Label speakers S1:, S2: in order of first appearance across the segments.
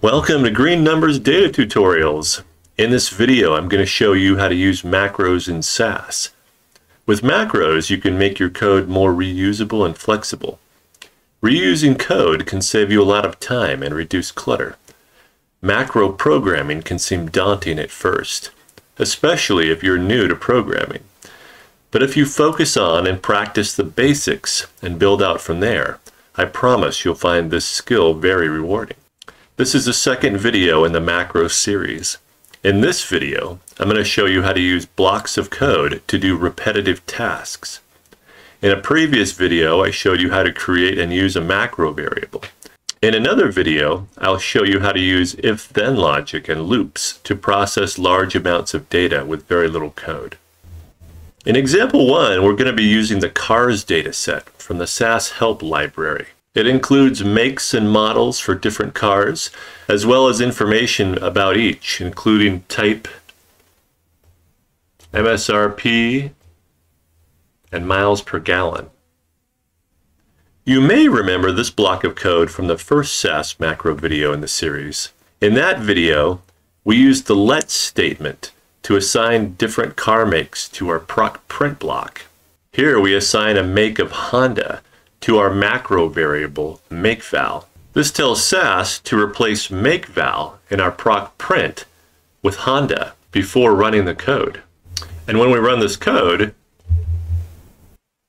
S1: Welcome to Green Numbers Data Tutorials. In this video, I'm going to show you how to use macros in SAS. With macros, you can make your code more reusable and flexible. Reusing code can save you a lot of time and reduce clutter. Macro programming can seem daunting at first, especially if you're new to programming. But if you focus on and practice the basics and build out from there, I promise you'll find this skill very rewarding. This is the second video in the macro series. In this video, I'm going to show you how to use blocks of code to do repetitive tasks. In a previous video, I showed you how to create and use a macro variable. In another video, I'll show you how to use if-then logic and loops to process large amounts of data with very little code. In example 1, we're going to be using the cars dataset from the SAS help library. It includes makes and models for different cars, as well as information about each, including type, MSRP, and miles per gallon. You may remember this block of code from the first SAS macro video in the series. In that video, we used the let statement to assign different car makes to our proc print block. Here we assign a make of Honda to our macro variable makeVal. This tells SAS to replace makeVal in our proc print with Honda before running the code. And when we run this code,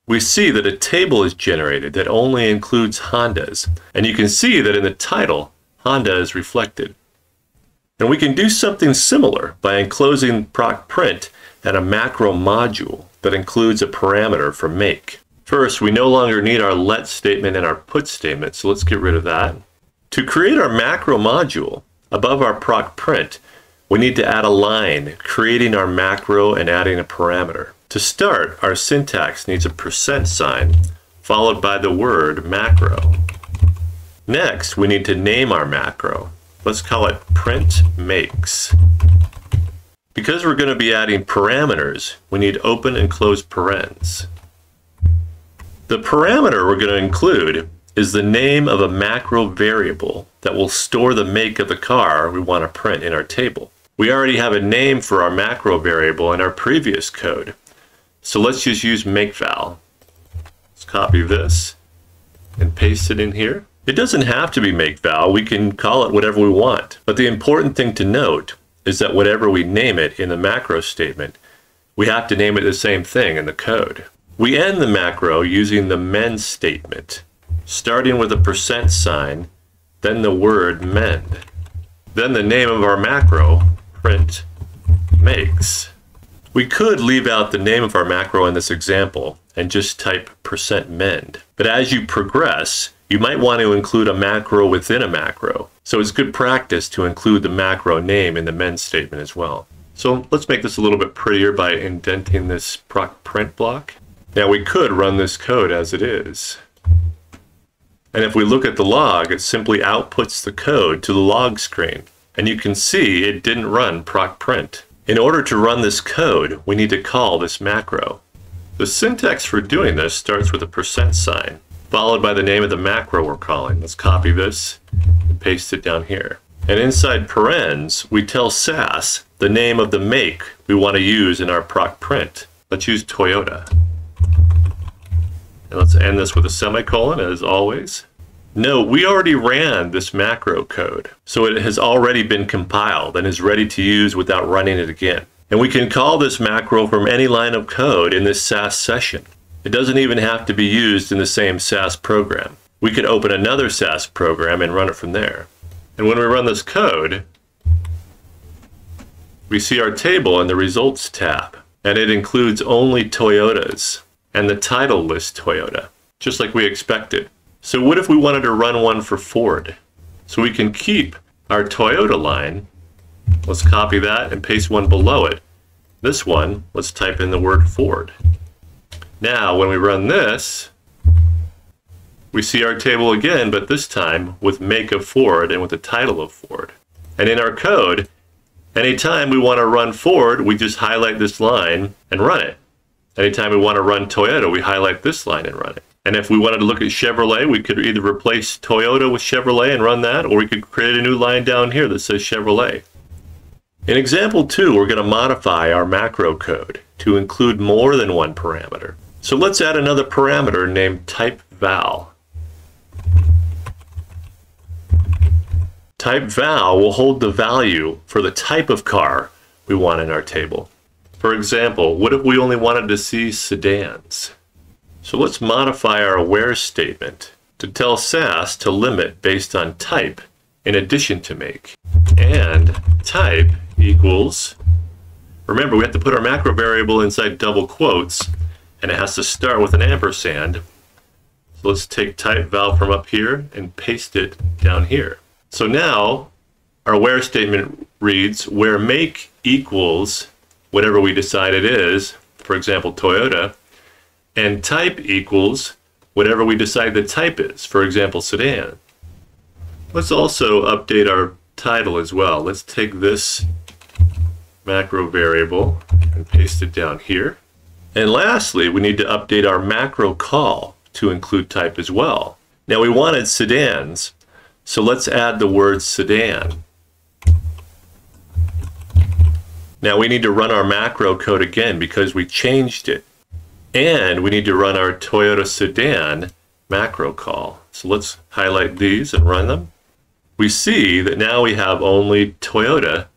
S1: we see that a table is generated that only includes Hondas. And you can see that in the title, Honda is reflected. And we can do something similar by enclosing proc print and a macro module that includes a parameter for make. First, we no longer need our let statement and our put statement, so let's get rid of that. To create our macro module, above our proc print, we need to add a line, creating our macro and adding a parameter. To start, our syntax needs a percent sign, followed by the word macro. Next, we need to name our macro. Let's call it print makes. Because we're going to be adding parameters, we need open and close parens. The parameter we're going to include is the name of a macro variable that will store the make of the car we want to print in our table. We already have a name for our macro variable in our previous code. So let's just use makeVal. Let's copy this and paste it in here. It doesn't have to be makeVal. We can call it whatever we want. But the important thing to note is that whatever we name it in the macro statement, we have to name it the same thing in the code. We end the macro using the mend statement, starting with a percent sign, then the word mend, then the name of our macro, print makes. We could leave out the name of our macro in this example and just type percent %mend. But as you progress, you might want to include a macro within a macro. So it's good practice to include the macro name in the mend statement as well. So let's make this a little bit prettier by indenting this proc print block. Now we could run this code as it is. And if we look at the log, it simply outputs the code to the log screen. And you can see it didn't run proc print. In order to run this code, we need to call this macro. The syntax for doing this starts with a percent sign, followed by the name of the macro we're calling. Let's copy this and paste it down here. And inside parens, we tell SAS the name of the make we want to use in our proc print. Let's use Toyota. And let's end this with a semicolon as always. No, we already ran this macro code, so it has already been compiled and is ready to use without running it again. And we can call this macro from any line of code in this SAS session. It doesn't even have to be used in the same SAS program. We could open another SAS program and run it from there. And when we run this code, we see our table in the results tab, and it includes only Toyotas and the title lists Toyota, just like we expected. So what if we wanted to run one for Ford? So we can keep our Toyota line. Let's copy that and paste one below it. This one, let's type in the word Ford. Now, when we run this, we see our table again, but this time with make of Ford and with the title of Ford. And in our code, anytime we want to run Ford, we just highlight this line and run it. Anytime we want to run Toyota, we highlight this line and run it. And if we wanted to look at Chevrolet, we could either replace Toyota with Chevrolet and run that, or we could create a new line down here that says Chevrolet. In example two, we're going to modify our macro code to include more than one parameter. So let's add another parameter named type val. Type val will hold the value for the type of car we want in our table. For example, what if we only wanted to see sedans? So let's modify our where statement to tell SAS to limit based on type in addition to make. And type equals, remember we have to put our macro variable inside double quotes and it has to start with an ampersand. So let's take type val from up here and paste it down here. So now our where statement reads where make equals whatever we decide it is, for example, Toyota, and type equals whatever we decide the type is, for example, sedan. Let's also update our title as well. Let's take this macro variable and paste it down here. And lastly, we need to update our macro call to include type as well. Now we wanted sedans, so let's add the word sedan. Now we need to run our macro code again because we changed it. And we need to run our Toyota sedan macro call. So let's highlight these and run them. We see that now we have only Toyota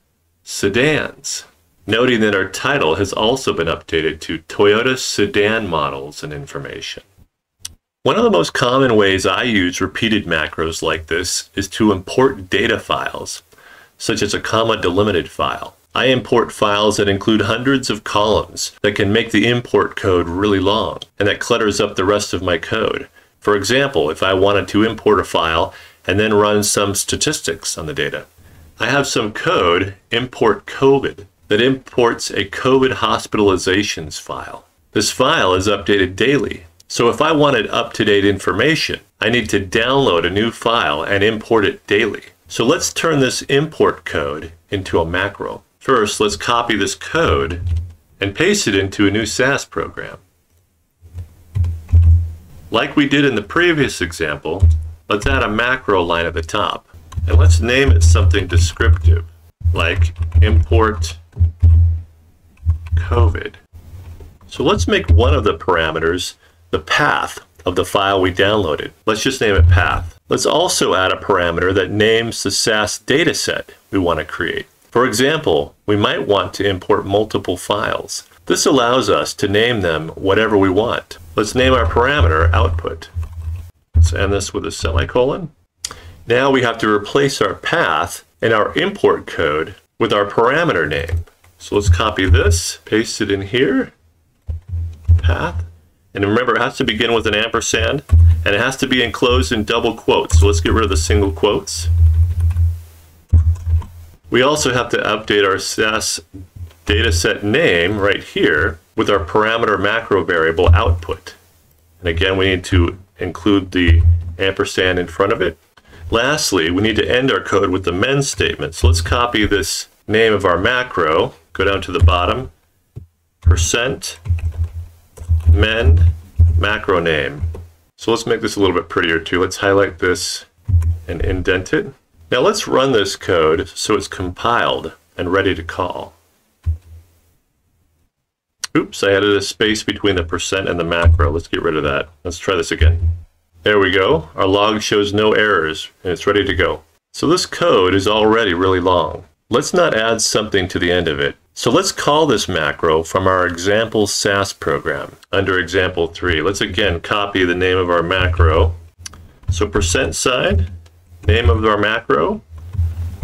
S1: sedans, noting that our title has also been updated to Toyota sedan models and information. One of the most common ways I use repeated macros like this is to import data files, such as a comma delimited file. I import files that include hundreds of columns that can make the import code really long and that clutters up the rest of my code. For example, if I wanted to import a file and then run some statistics on the data. I have some code, import COVID, that imports a COVID hospitalizations file. This file is updated daily. So if I wanted up-to-date information, I need to download a new file and import it daily. So let's turn this import code into a macro. First, let's copy this code and paste it into a new SAS program. Like we did in the previous example, let's add a macro line at the top. And let's name it something descriptive, like import COVID. So let's make one of the parameters the path of the file we downloaded. Let's just name it path. Let's also add a parameter that names the SAS dataset we want to create. For example, we might want to import multiple files. This allows us to name them whatever we want. Let's name our parameter output. Let's end this with a semicolon. Now we have to replace our path and our import code with our parameter name. So let's copy this, paste it in here, path, and remember it has to begin with an ampersand and it has to be enclosed in double quotes. So let's get rid of the single quotes. We also have to update our SAS dataset name right here with our parameter macro variable output. And again, we need to include the ampersand in front of it. Lastly, we need to end our code with the mend statement. So let's copy this name of our macro, go down to the bottom, percent mend macro name. So let's make this a little bit prettier too. Let's highlight this and indent it. Now let's run this code so it's compiled and ready to call. Oops, I added a space between the percent and the macro. Let's get rid of that. Let's try this again. There we go. Our log shows no errors and it's ready to go. So this code is already really long. Let's not add something to the end of it. So let's call this macro from our example SAS program under example 3. Let's again copy the name of our macro. So percent sign name of our macro,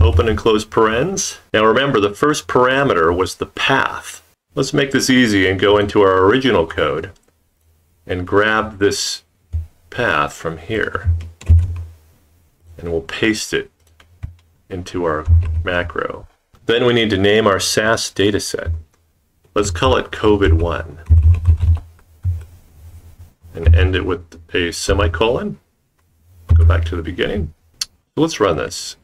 S1: open and close parens. Now remember, the first parameter was the path. Let's make this easy and go into our original code and grab this path from here. And we'll paste it into our macro. Then we need to name our SAS dataset. Let's call it COVID-1 and end it with a semicolon. Go back to the beginning. So let's run this.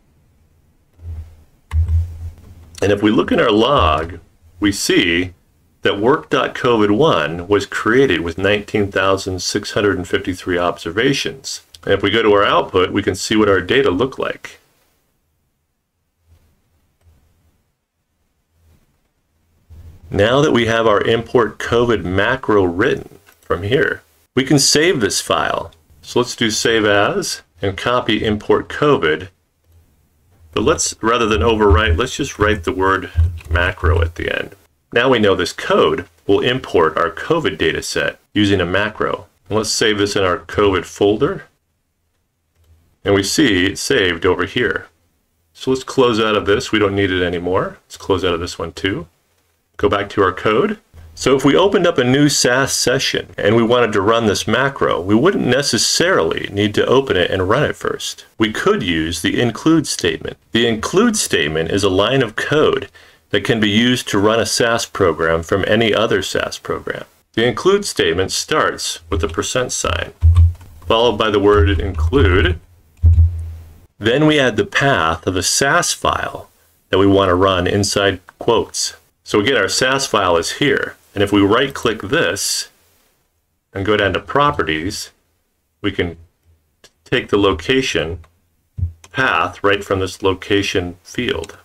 S1: And if we look in our log, we see that work.covid1 was created with 19,653 observations. And if we go to our output, we can see what our data look like. Now that we have our import COVID macro written from here, we can save this file. So let's do save as and copy import COVID. But let's, rather than overwrite, let's just write the word macro at the end. Now we know this code will import our COVID data set using a macro. Let's save this in our COVID folder. And we see it's saved over here. So let's close out of this. We don't need it anymore. Let's close out of this one too. Go back to our code. So if we opened up a new SAS session and we wanted to run this macro, we wouldn't necessarily need to open it and run it first. We could use the include statement. The include statement is a line of code that can be used to run a SAS program from any other SAS program. The include statement starts with a percent sign, followed by the word include. Then we add the path of the SAS file that we want to run inside quotes. So again, our SAS file is here. And if we right click this and go down to properties, we can take the location path right from this location field.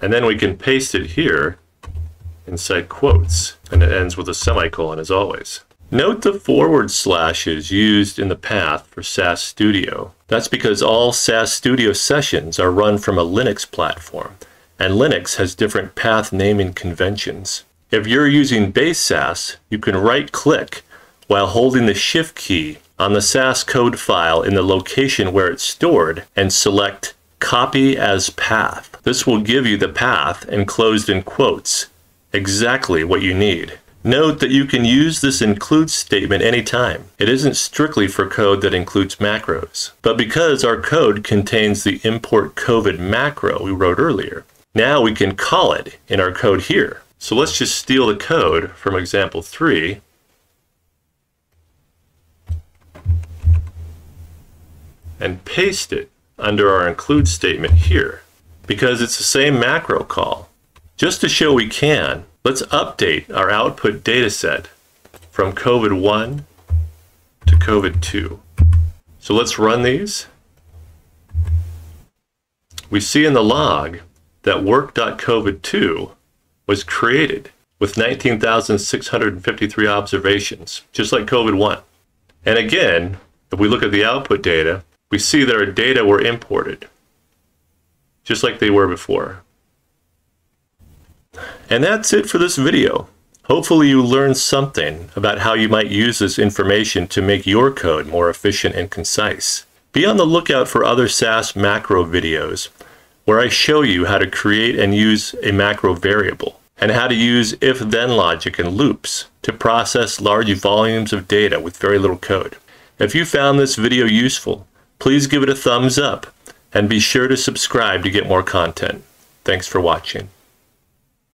S1: And then we can paste it here inside quotes. And it ends with a semicolon as always. Note the forward slashes used in the path for SAS Studio. That's because all SAS Studio sessions are run from a Linux platform and Linux has different path naming conventions. If you're using base SAS, you can right click while holding the shift key on the SAS code file in the location where it's stored and select copy as path. This will give you the path enclosed in quotes, exactly what you need. Note that you can use this include statement anytime. It isn't strictly for code that includes macros. But because our code contains the import COVID macro we wrote earlier, now we can call it in our code here. So let's just steal the code from example 3 and paste it under our include statement here because it's the same macro call. Just to show we can, let's update our output dataset from COVID-1 to COVID-2. So let's run these. We see in the log that work.covid2 was created with 19,653 observations, just like COVID-1. And again, if we look at the output data, we see that our data were imported, just like they were before. And that's it for this video. Hopefully you learned something about how you might use this information to make your code more efficient and concise. Be on the lookout for other SAS macro videos where I show you how to create and use a macro variable and how to use if-then logic and loops to process large volumes of data with very little code. If you found this video useful, please give it a thumbs up and be sure to subscribe to get more content. Thanks for watching.